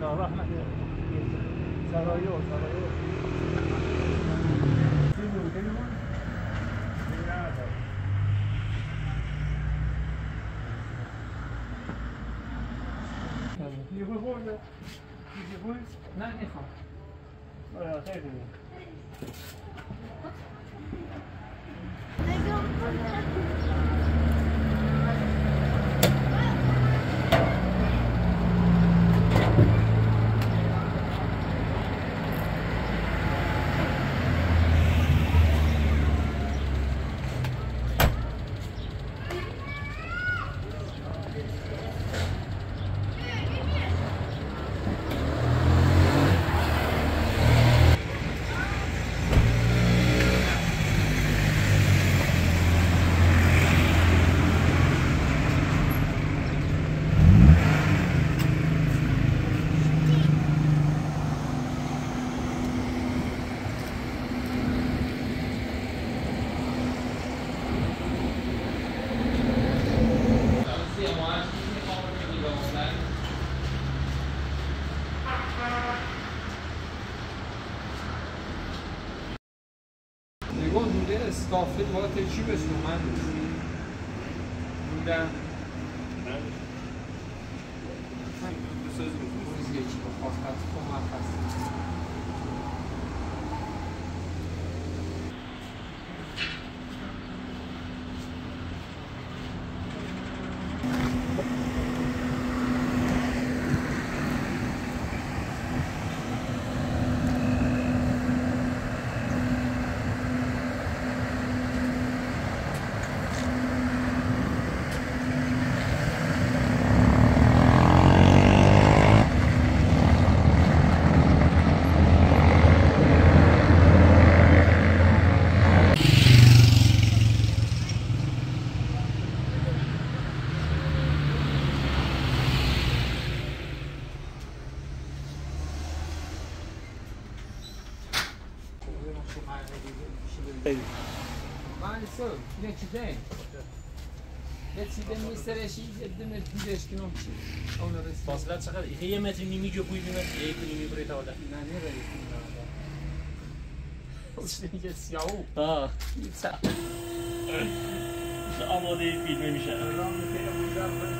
Salah hadi. Salah yok, salah yok. Не выходит. Не выходит. На, не ходи. Дай, дай, дай. استافل باید چی بسون من دوده روز یکی با خواست کمک هست من سو ne çiğdem. Ne çiğdem میسترشی دم دیدش کنم چی اون رسید فاصله چقدر یه متر نیمی جو بوی بیمت یک نیمی بری تا ولی نه نه رسید میگه سیاهو آه آماده فیلم میشه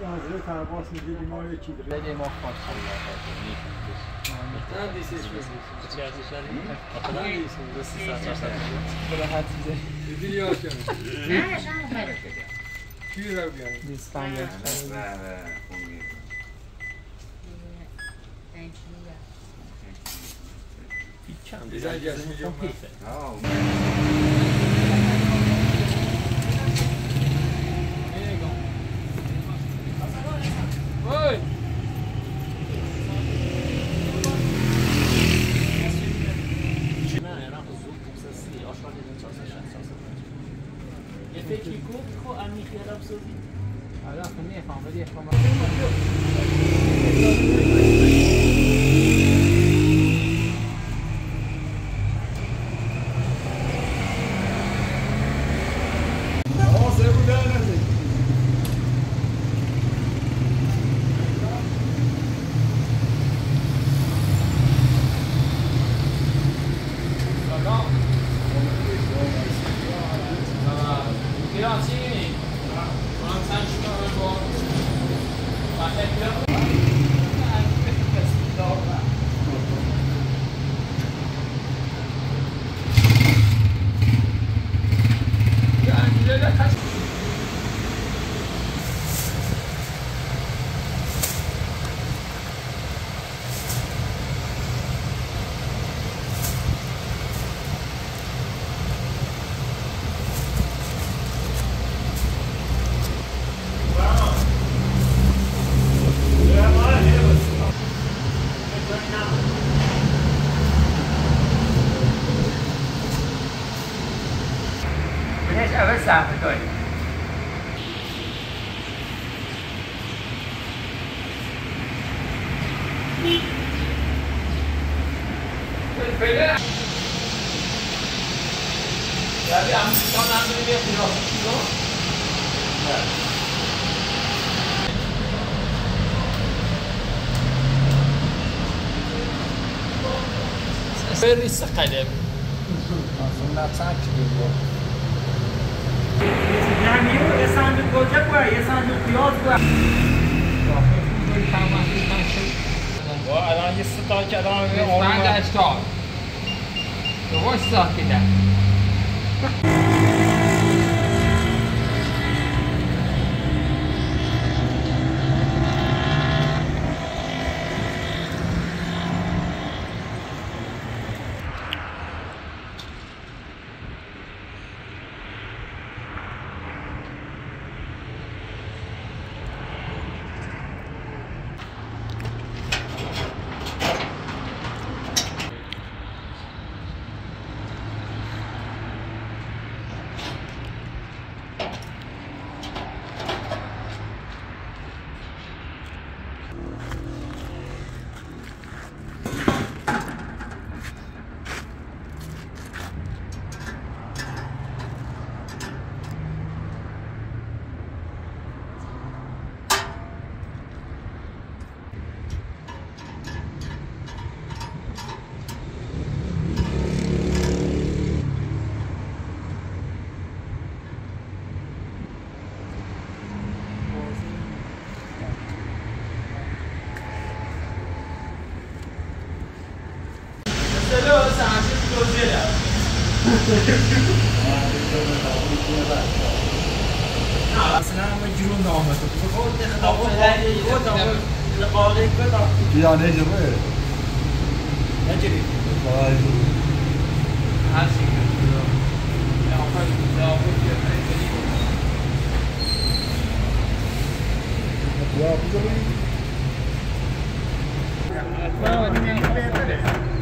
and then Puść mi. آدمی پیچه گروهی حضرت عباس میگه بیمار چی داره بگه ما خواستم نه دیسیش چه ارزش داری؟ خدا هر چیزه دیدی یا کنه کی رو بیاره دیستان پیچم دیگه جسم میگه من Jadi ambil kanan ini. Very sakale. Aslında saç gibi. Yani yesanduk olacak var, yesanduk yoz var. الان یه ستا که الان بعد از تا درست يا نجم ايه نجري Well,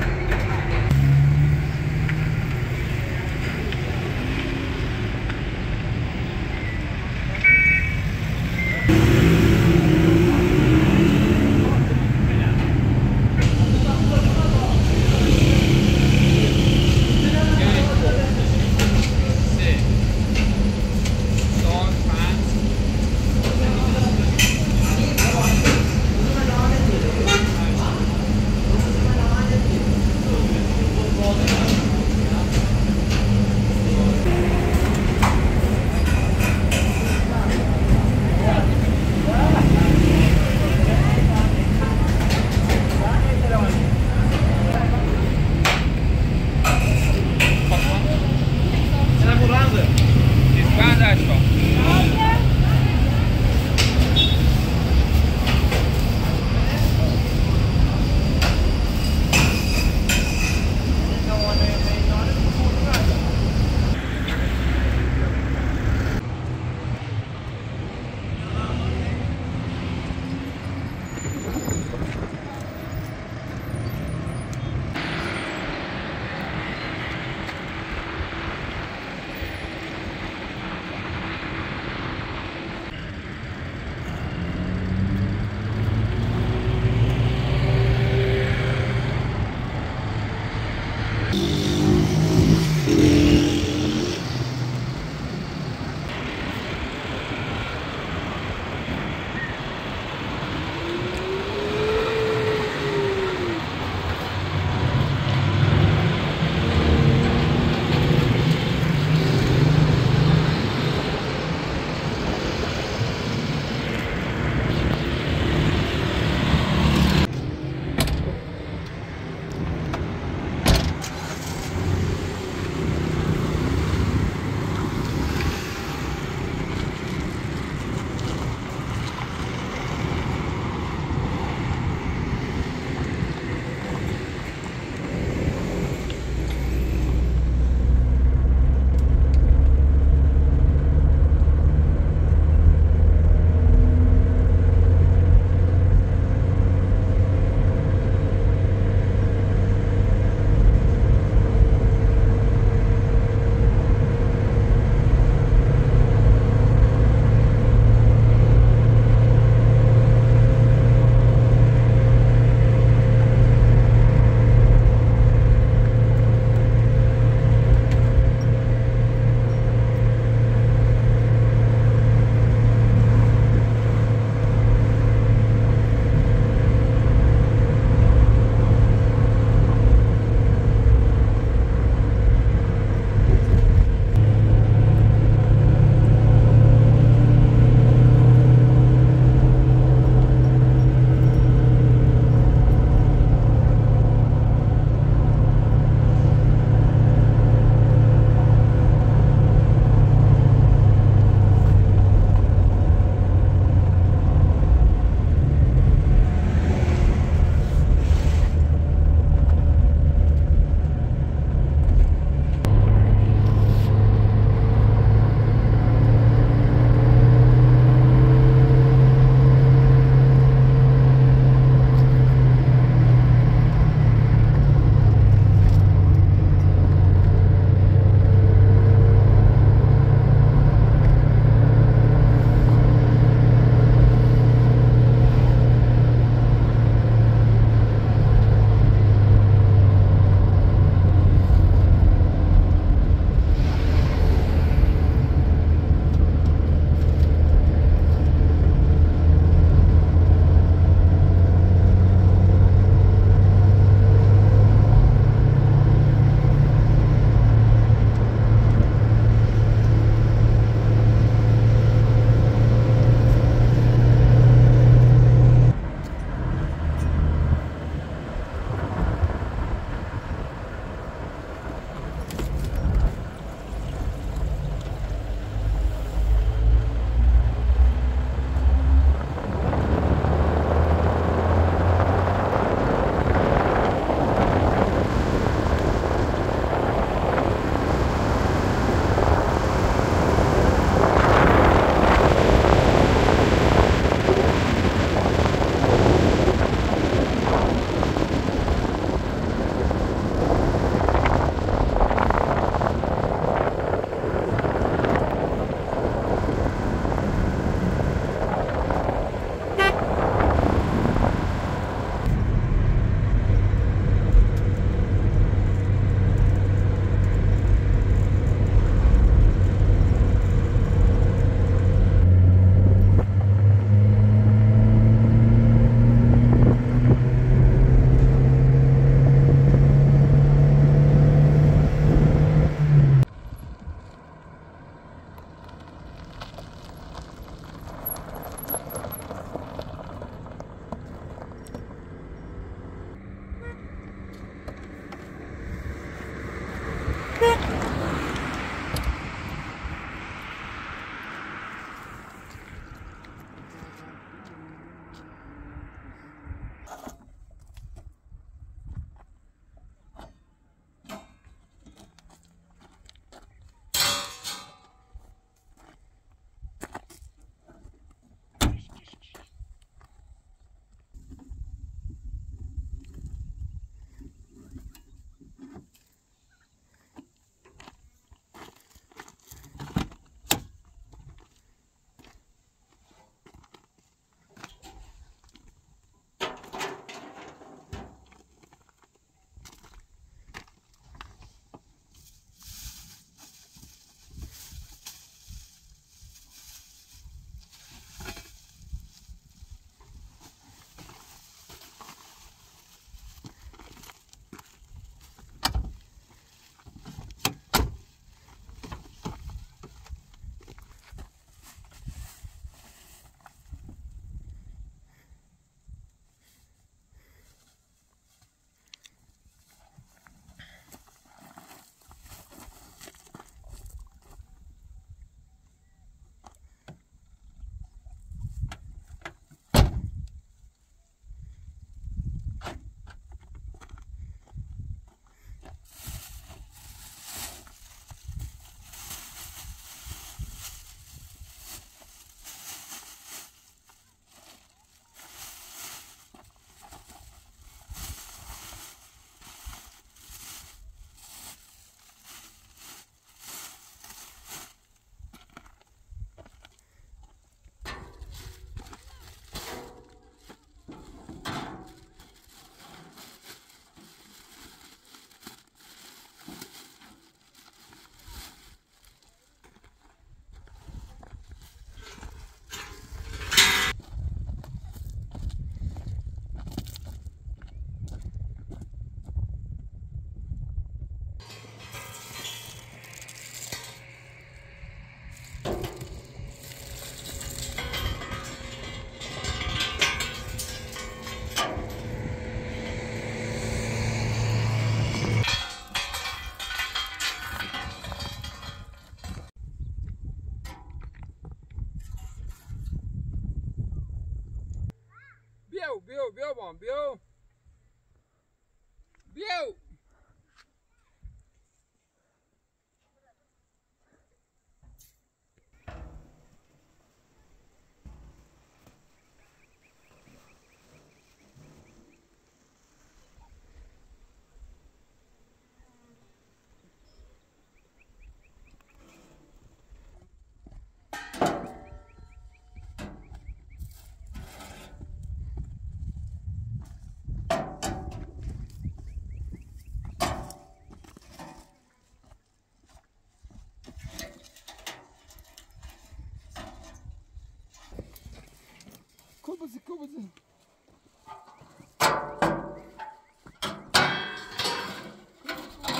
بزن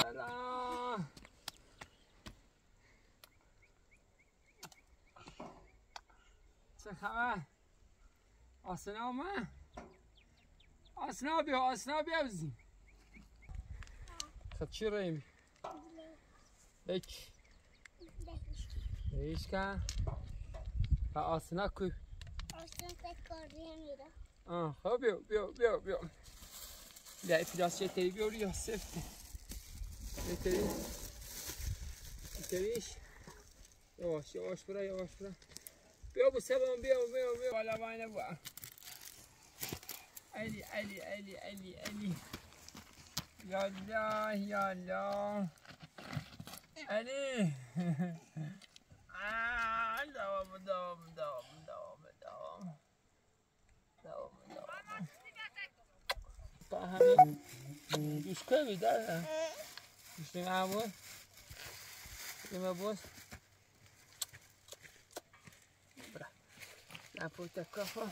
سلام. چه خبر؟ آسنا اومد؟ آسنا بیا آسنا بیا بزنیم خب چی رایمی؟ یک ایش کن و آسنا کو Aha, bio, bio, bio, bio. Lei biraz yeteri görüyor Sefti. Yeteri. Yeteri iş. Yavaş yavaş bırak yavaş bırak. Bio bu sebon bio bio bio. Vala vayna bu. Ali Ali Ali Ali Ali. Ya Allah ya Allah. Ali. Aa, devam devam devam. got honey. estou curry, got it. You see my boy? See my a Dá pra outra copa.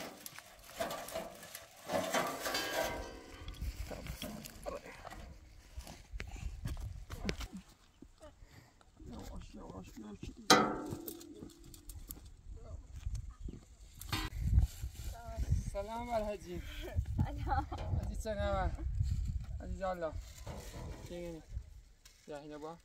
Salam al-Hajim. Hadi sen hemen. Hadi Zalla. Şey, ya Hilaba.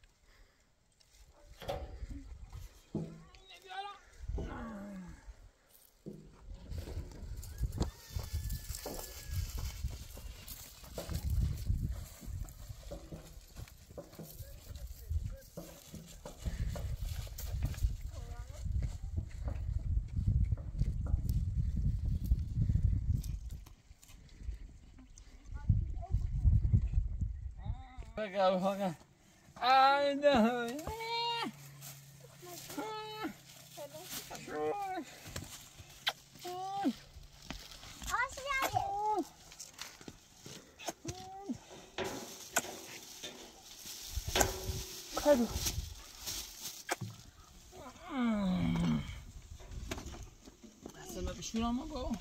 pegar o roga. Ai, não. Cargo. É Sen de pişmiş olma bu. Bu.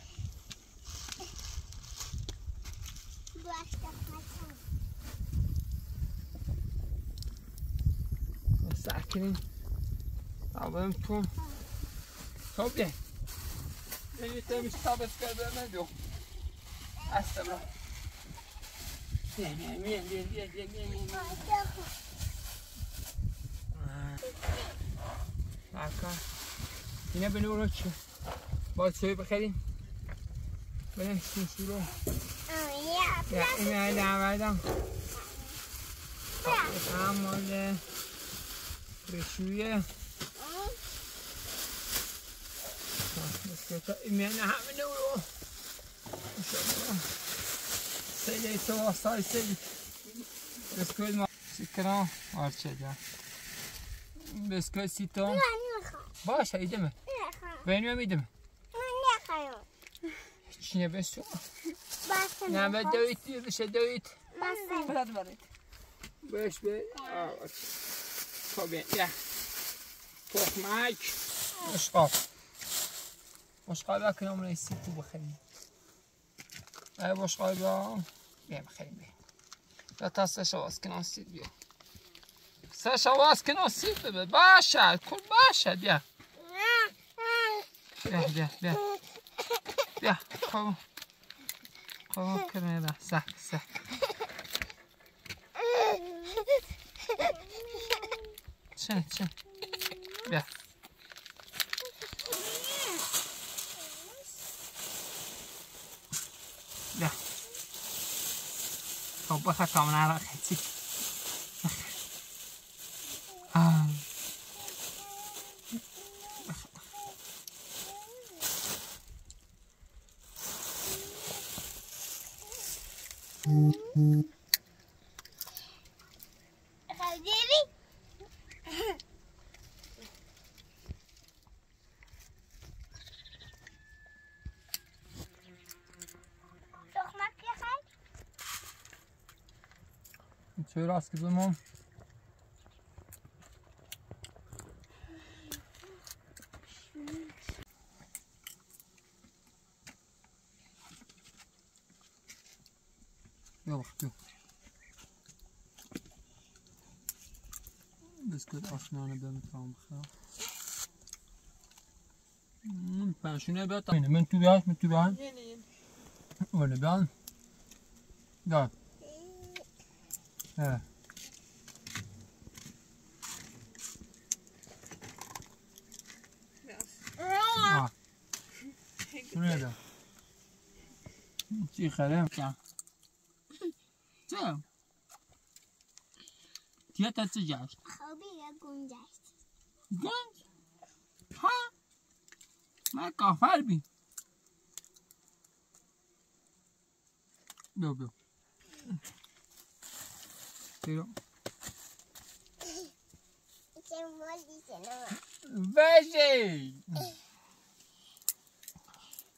می‌کنیم اولم تو تابه دیگه میشه است، کرده که هستم را بیان بیان بیان بیان بیان بیان بیان آقا اینه به نور چی باید سوی بخریم بدم سوسو رو یا اینه دعوه دم اما به سوی میانه همین رو سیلی تو سای سیلی بسکویت ما سکران آرچه جا بسکویت سی تون باشه ایدمه. بینو هم ایدمه من نخواهم چی نبستو باشه. نه به دویت بشه دویت. باشه. برد برد بش به آه koyayım. Ya. Tokmak. Boşqab. Boşqabı hakkında onu istikli bakayım. Ay ای هم بیم خیلی بیم و تا سه شواز کنان سید بیا سه شواز کنان سید بیا باشد کن باشد بیا بیا بیا بیا بیا کن کن کنه سه سه sí, sí. Ya. Ya. Kau pasang kau menarik. Ja, Yok yok. Dus ik het afsnijden ben van al begaan. Pensioen ben. Ben je? Ben je. اه. آه. شونه بیاد چی خرم؟ چه؟ چه؟ تیه تا چه جاش؟ خوابی گنجش گنج ها؟ من کافر بی. بیا بیا. کنم وشی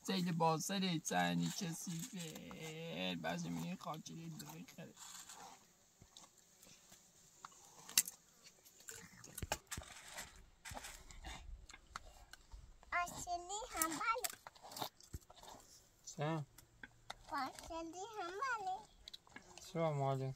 سیل باسر چنی کسی فیل بعضی میگه خاکی دوی خره آشلی هم بله. چه؟ پاشلی هم بله. چه مالی؟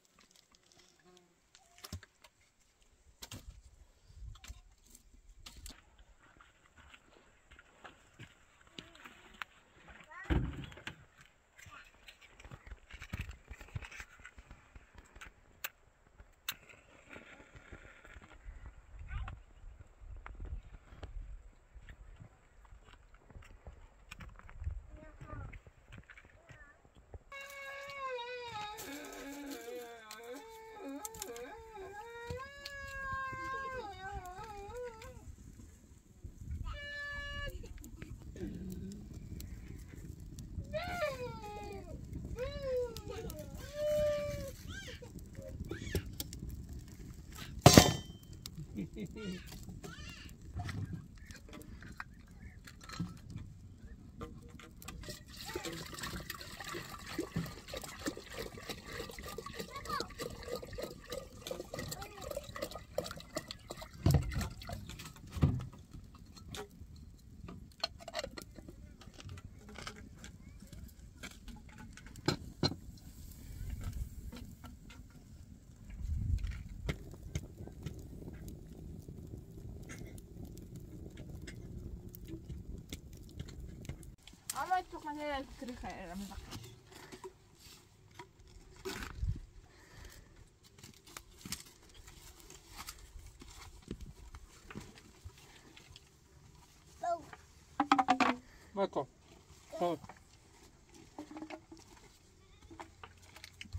تخده یعنی یه پلنجی منم Ama çok hani elektrik ayarımız var. Bako. خب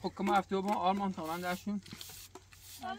حکم هفته با آرمان تا من درشون Yun.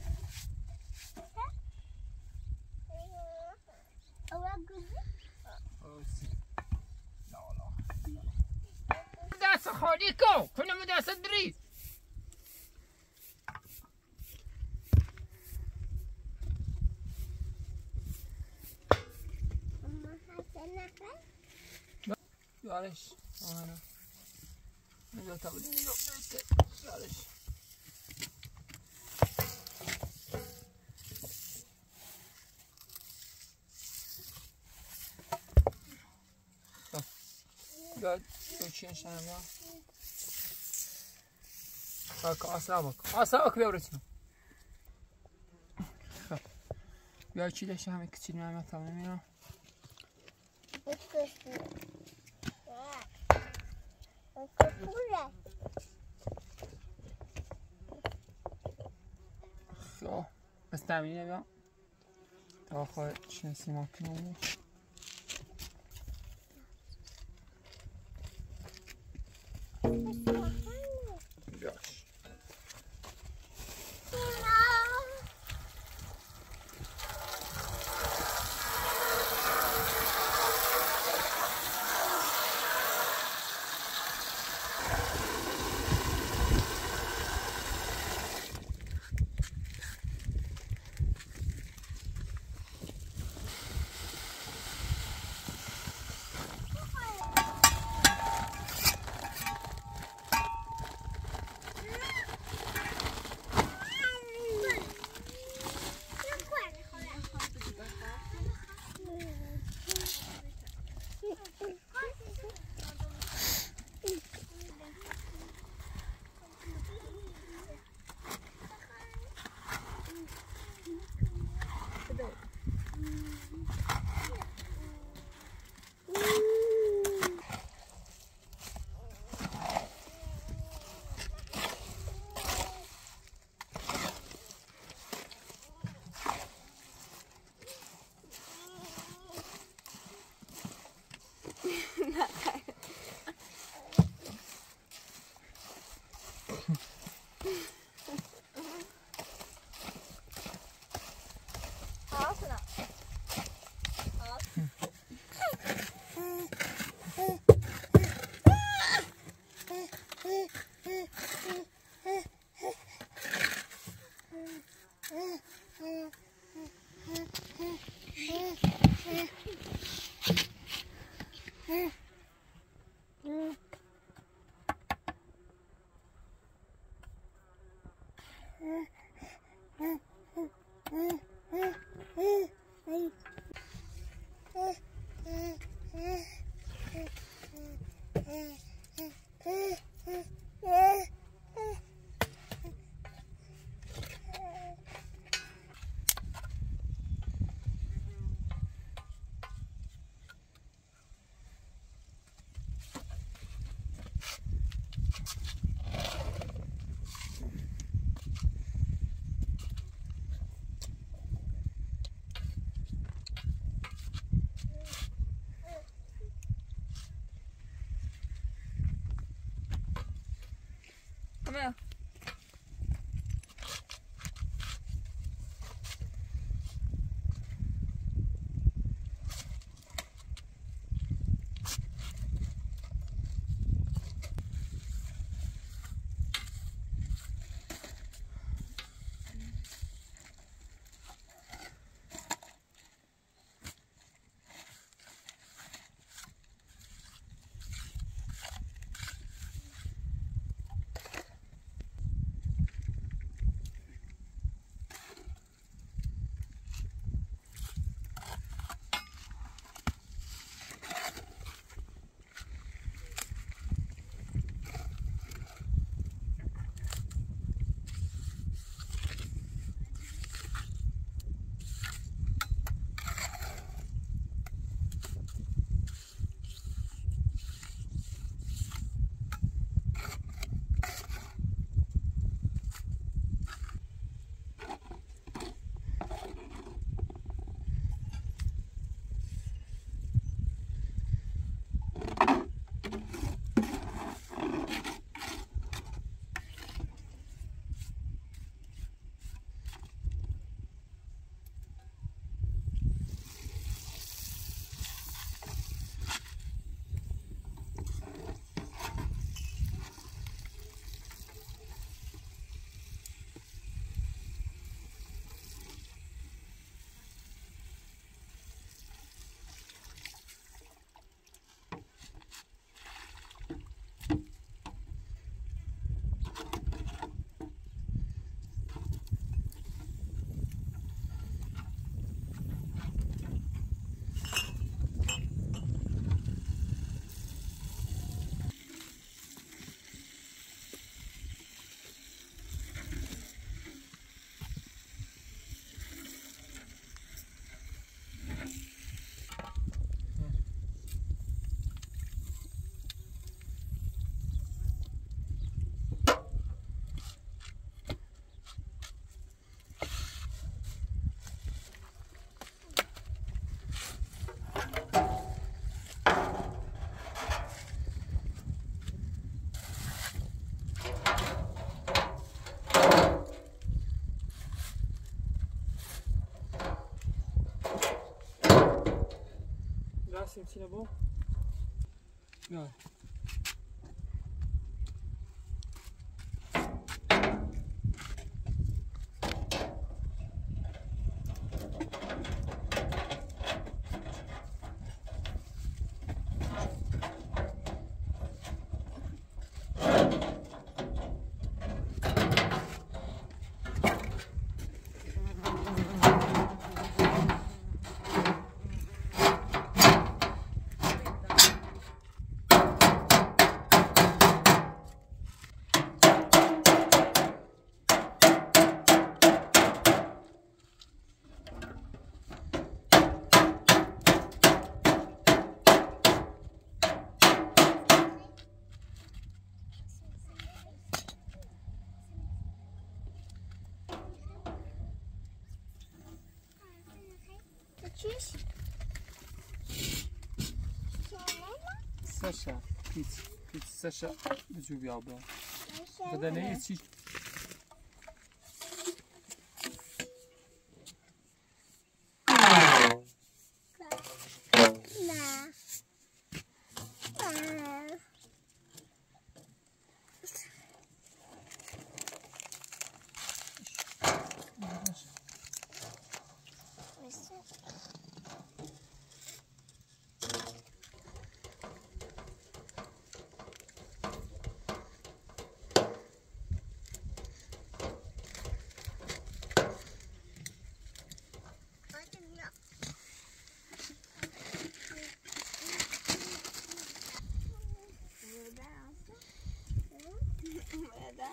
با خالی کن کنم دستت بریز Amma hasa nafas. یارش آره نگاه تا بودی نگاه بیته یارش خب. Bak asla bak. Asla akıyor orasına. Gerçiyle şahane küçük Mehmet abim ya. So, was da wieder? Da auch. c'est le petit là-bas. Ouais. Idź, idź Sasia do dziubiarda. 我要带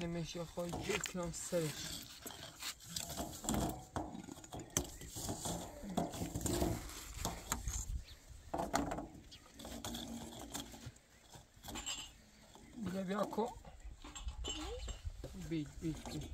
که نمیشه خواهی بکنم سرش. بیا بیا بی بی بی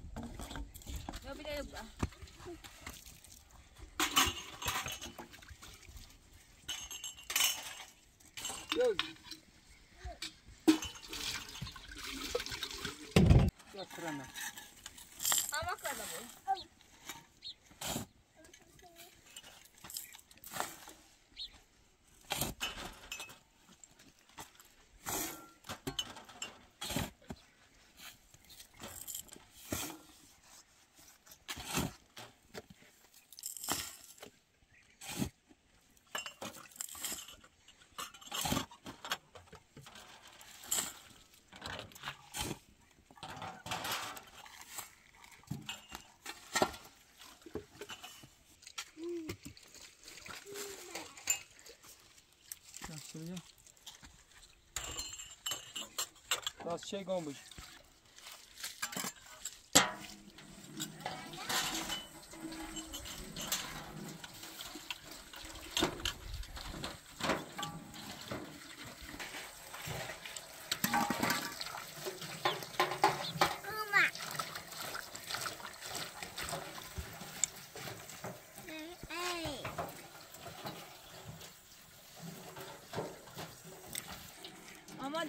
viu? Nós chegamos.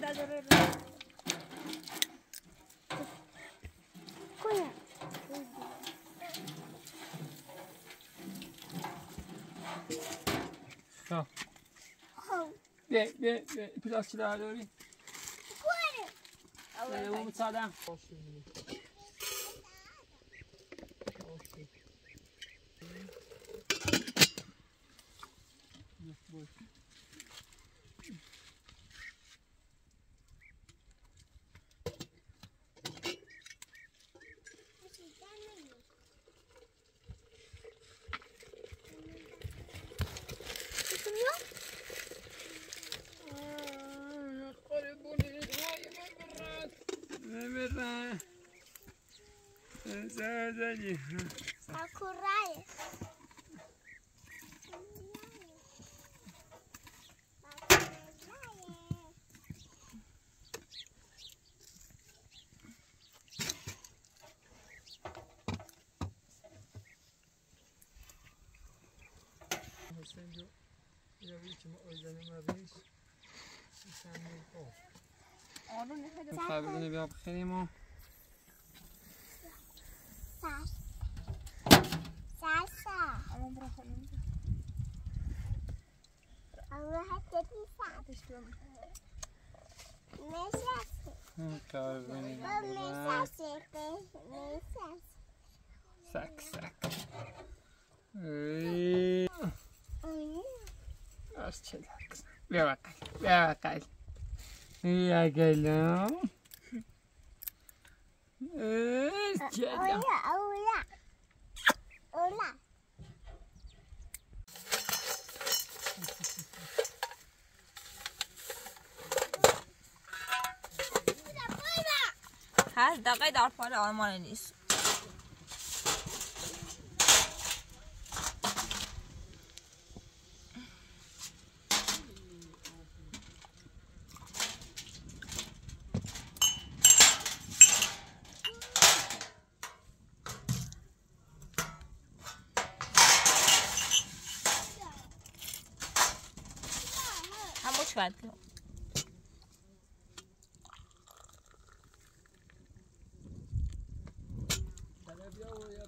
biraz veririm. Koy. Al. Ve ve ve biraz daha doğru. Koy. Al. Ve bu mutfağa. Olsun. زردنی Sakurai. حسین جو یا بی که ما اوزنی ما بیش سیسن Sac, sac. Hostia, ve a caer, ve a caer. Y aquelón. Hostia. Hola, hola. Hola. هر دقیقه در پال آرمان نیست.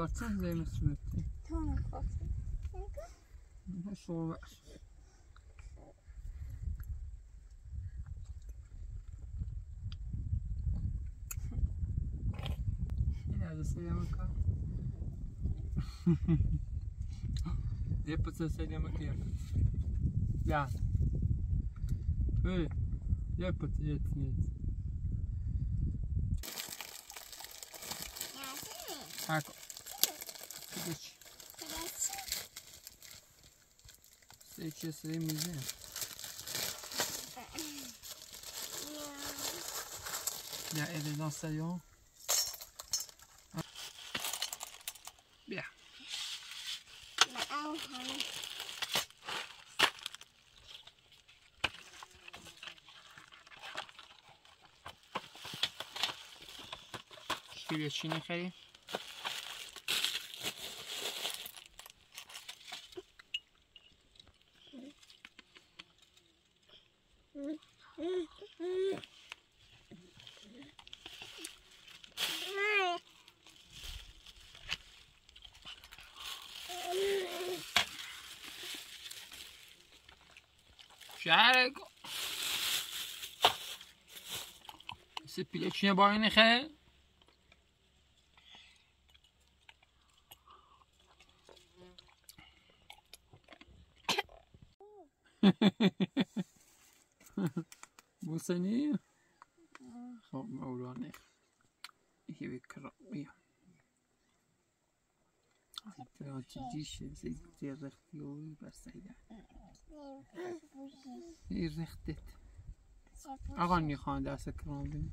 Kalksana üzerime sümürteyim. Tamam kalksana. Sonra ver. İleride selamak al. Лепо це все лямаки. Я. Эй, лепо це нет. Так, Це часи музею. Bien, elle est dans le saillon. Bien. Килечи не хали. شهرک سپیله چینه با این خیلی بوسنی خب مولانه. یه بکرا بیا. احتراجی دیشه زیدی رختی اوی برسیده این رختت آقا نیخوان دست کرام بینی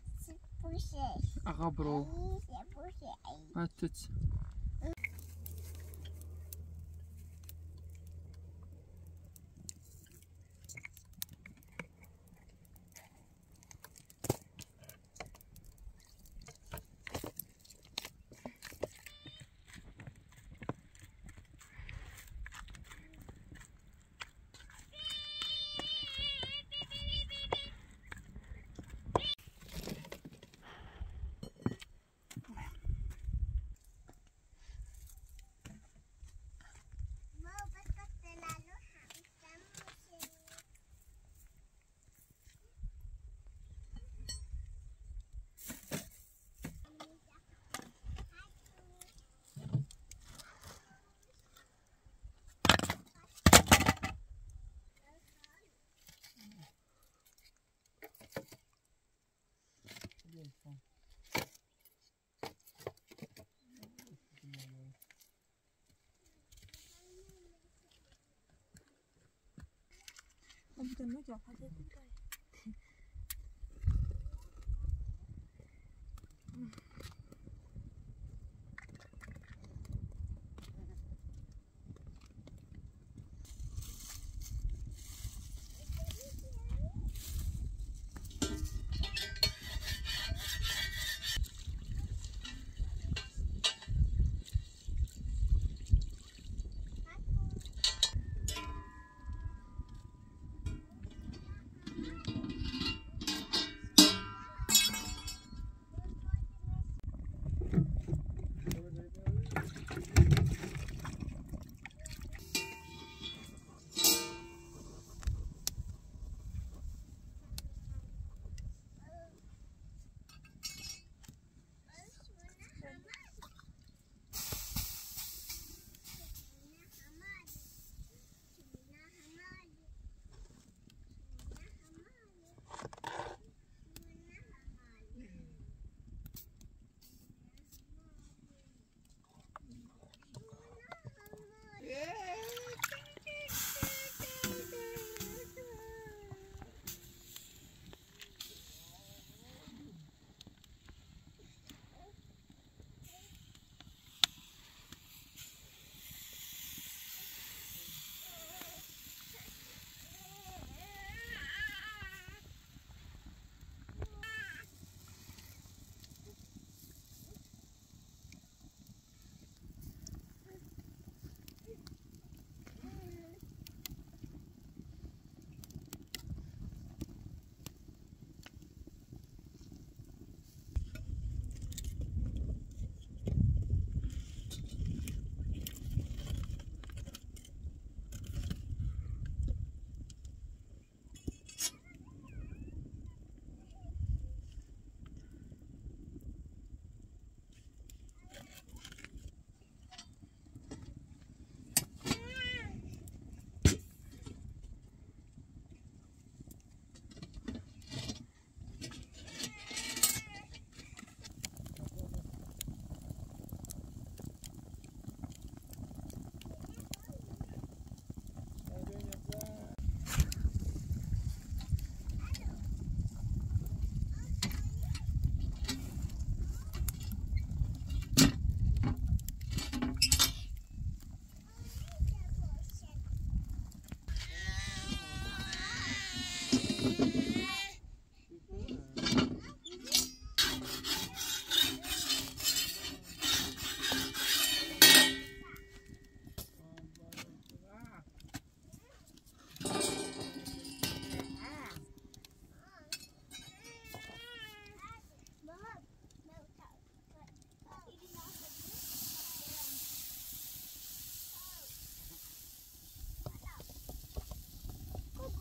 怎么讲 nước.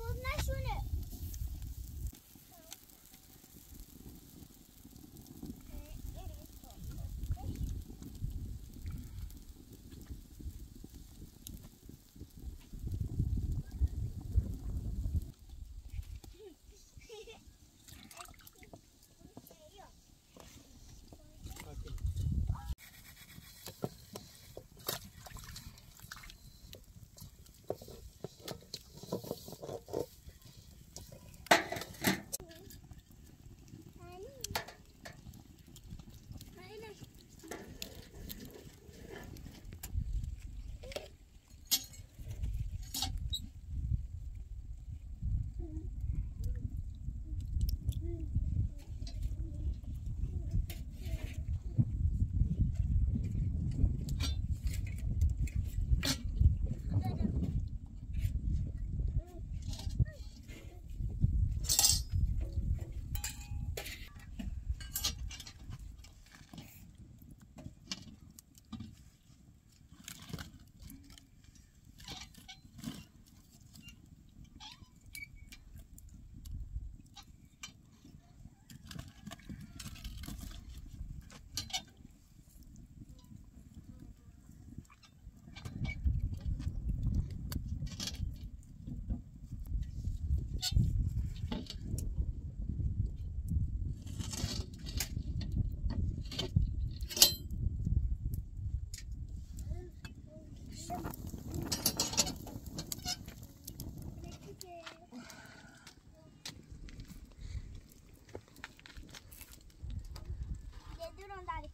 Well, 就这么大的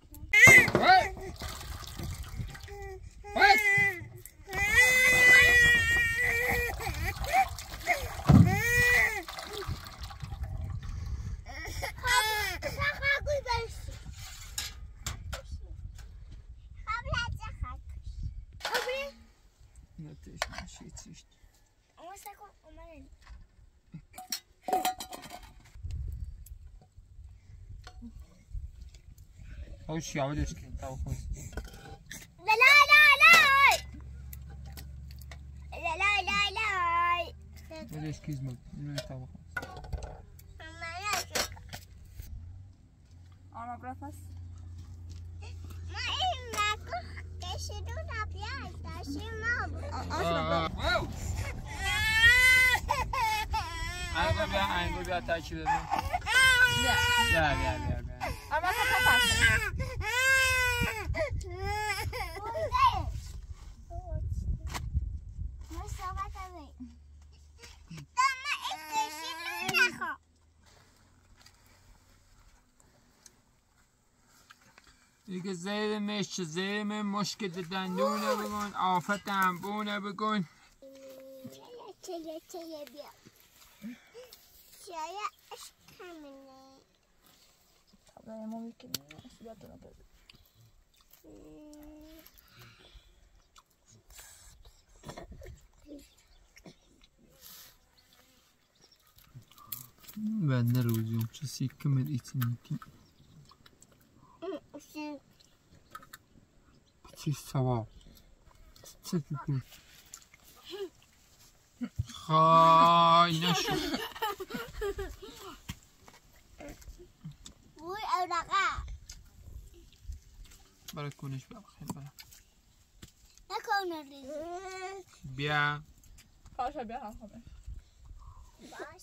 Hoş ya öyle çıkayım. Tamam hoş. La la la la. La la la la. Öyle çıkayım. Öyle tamam. Anografas. Ango bia, ango bia, taci de. Da, da, da, da. Ama kapat. زرمش زرم مشکل دندونه بگون آفت دنبونه بگون Ben de olacağım? Çiçek kemer için. چیستوا چیستوا خای نشد بوی اولقا برای کنش بخیر برای نکنه ریز بیا پاشا بیا هم خوبه باش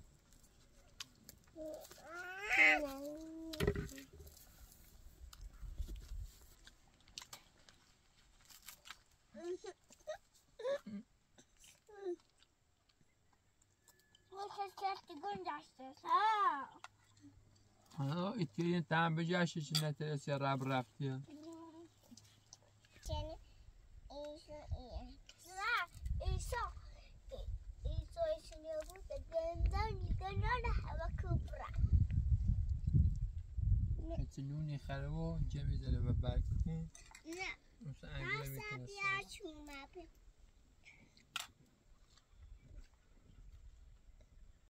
Certo, گنجشته ها ایتی این تن بجاشی چی نترسی رب رفتی. ها چنه ایسو ایه. نه ایسو ایسو ایسو نیابود دندان دندان هوا کبرا. ایتی نونی خرابو جمعی داره و برکن نه. مثل انگره می‌تونسته.